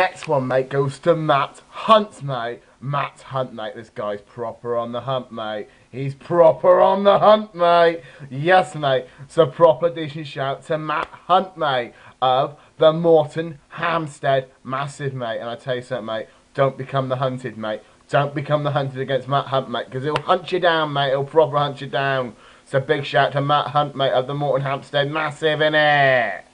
Next one, mate, goes to Matt Hunt, mate. Matt Hunt, mate. This guy's proper on the hunt, mate. He's proper on the hunt, mate. Yes, mate. So proper decent shout to Matt Hunt, mate, of the Morton Hampstead Massive, mate. And I tell you something, mate. Don't become the hunted, mate. Don't become the hunted against Matt Hunt, mate, because he'll hunt you down, mate. He'll proper hunt you down. So big shout to Matt Hunt, mate, of the Morton Hampstead Massive, in it.